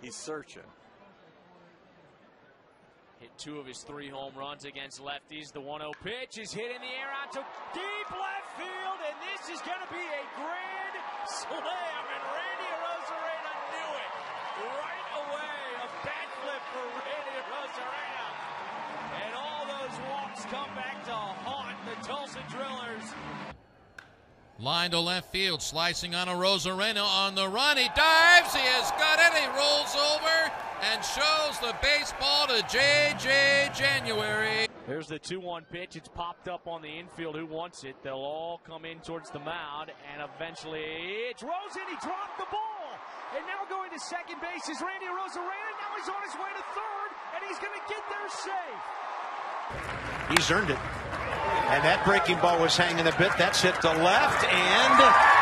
He's searching. Hit two of his three home runs against lefties. The 1 0 pitch is hit in the air out to deep left field, and this is going to be a grand slam. And Randy Arozarena knew it right away. A bat flip for Randy Arozarena. And all those walks come back to haunt the Tulsa Drillers. Line to left field, slicing on Arozarena on the run. He dives, he has got it, he rolls over and shows the baseball to J.J. January. There's the 2 1 pitch. It's popped up on the infield. Who wants it? They'll all come in towards the mound, and eventually it's Rosen. He dropped the ball. And now going to second base is Randy Arozarena. Now he's on his way to third, and he's going to get there safe. He's earned it. And that breaking ball was hanging a bit. That's hit to left, and it is